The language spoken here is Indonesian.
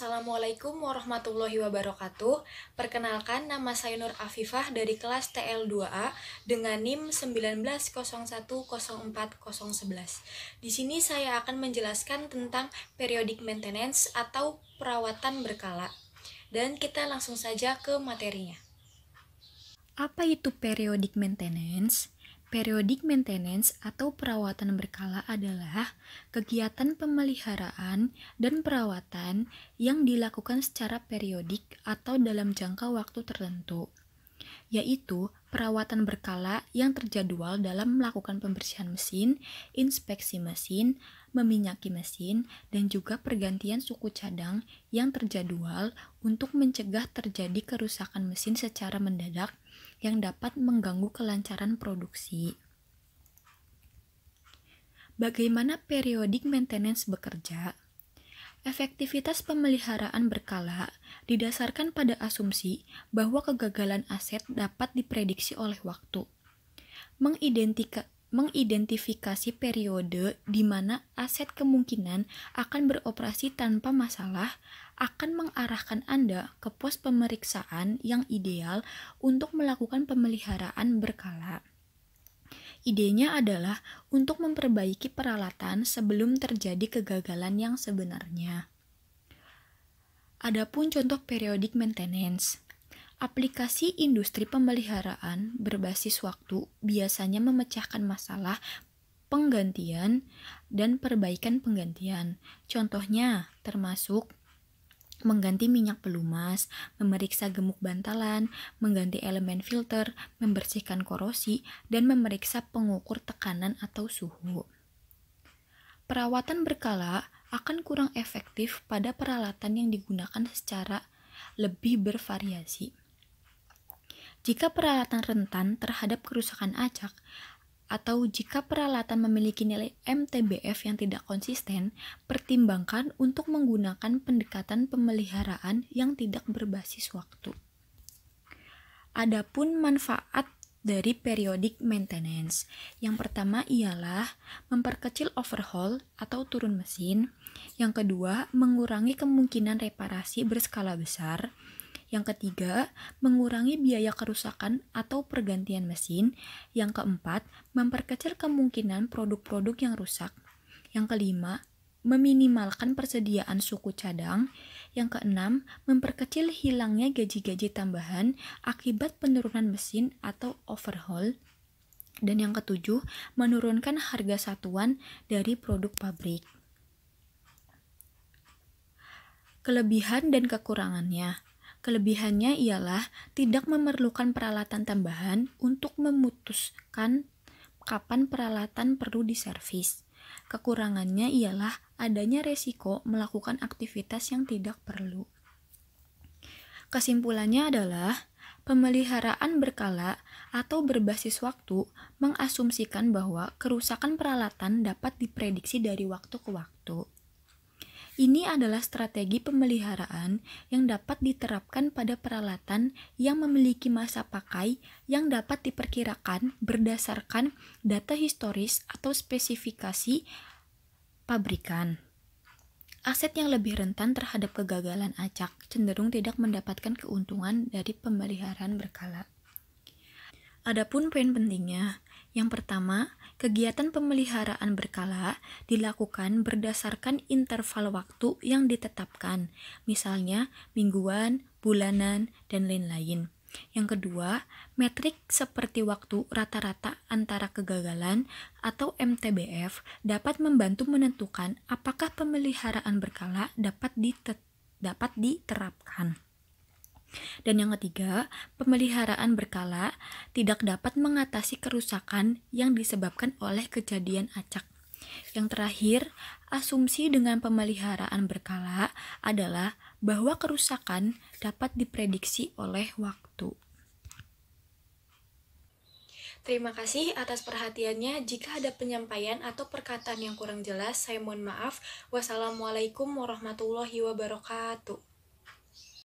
Assalamualaikum warahmatullahi wabarakatuh. Perkenalkan nama saya Nur Afifah dari kelas TL2A dengan NIM 190104011. Di sini saya akan menjelaskan tentang periodic maintenance atau perawatan berkala. Dan kita langsung saja ke materinya. Apa itu periodic maintenance? Periodic maintenance atau perawatan berkala adalah kegiatan pemeliharaan dan perawatan yang dilakukan secara periodik atau dalam jangka waktu tertentu, yaitu perawatan berkala yang terjadwal dalam melakukan pembersihan mesin, inspeksi mesin, meminyaki mesin, dan juga pergantian suku cadang yang terjadwal untuk mencegah terjadi kerusakan mesin secara mendadak yang dapat mengganggu kelancaran produksi. Bagaimana periodik maintenance bekerja? Efektivitas pemeliharaan berkala didasarkan pada asumsi bahwa kegagalan aset dapat diprediksi oleh waktu. Mengidentifikasi periode di mana aset kemungkinan akan beroperasi tanpa masalah akan mengarahkan Anda ke pos pemeriksaan yang ideal untuk melakukan pemeliharaan berkala. Idenya adalah untuk memperbaiki peralatan sebelum terjadi kegagalan yang sebenarnya. Adapun contoh periodik maintenance. Aplikasi industri pemeliharaan berbasis waktu biasanya memecahkan masalah penggantian dan perbaikan penggantian. Contohnya termasuk mengganti minyak pelumas, memeriksa gemuk bantalan, mengganti elemen filter, membersihkan korosi, dan memeriksa pengukur tekanan atau suhu. Perawatan berkala akan kurang efektif pada peralatan yang digunakan secara lebih bervariasi. Jika peralatan rentan terhadap kerusakan acak, atau jika peralatan memiliki nilai MTBF yang tidak konsisten, pertimbangkan untuk menggunakan pendekatan pemeliharaan yang tidak berbasis waktu. Adapun manfaat dari periodic maintenance. Yang pertama ialah memperkecil overhaul atau turun mesin. Yang kedua, mengurangi kemungkinan reparasi berskala besar. Yang ketiga, mengurangi biaya kerusakan atau pergantian mesin. Yang keempat, memperkecil kemungkinan produk-produk yang rusak. Yang kelima, meminimalkan persediaan suku cadang. Yang keenam, memperkecil hilangnya gaji-gaji tambahan akibat penurunan mesin atau overhaul. Dan yang ketujuh, menurunkan harga satuan dari produk pabrik. Kelebihan dan kekurangannya. Kelebihannya ialah tidak memerlukan peralatan tambahan untuk memutuskan kapan peralatan perlu diservis. Kekurangannya ialah adanya resiko melakukan aktivitas yang tidak perlu. Kesimpulannya adalah pemeliharaan berkala atau berbasis waktu mengasumsikan bahwa kerusakan peralatan dapat diprediksi dari waktu ke waktu. Ini adalah strategi pemeliharaan yang dapat diterapkan pada peralatan yang memiliki masa pakai yang dapat diperkirakan berdasarkan data historis atau spesifikasi pabrikan. Aset yang lebih rentan terhadap kegagalan acak cenderung tidak mendapatkan keuntungan dari pemeliharaan berkala. Adapun poin pentingnya, yang pertama, Kegiatan pemeliharaan berkala dilakukan berdasarkan interval waktu yang ditetapkan, misalnya mingguan, bulanan, dan lain-lain. Yang kedua, metrik seperti waktu rata-rata antara kegagalan atau MTBF dapat membantu menentukan apakah pemeliharaan berkala dapat, dapat diterapkan. Dan yang ketiga, pemeliharaan berkala tidak dapat mengatasi kerusakan yang disebabkan oleh kejadian acak. Yang terakhir, asumsi dengan pemeliharaan berkala adalah bahwa kerusakan dapat diprediksi oleh waktu. Terima kasih atas perhatiannya. Jika ada penyampaian atau perkataan yang kurang jelas, saya mohon maaf. Wassalamualaikum warahmatullahi wabarakatuh.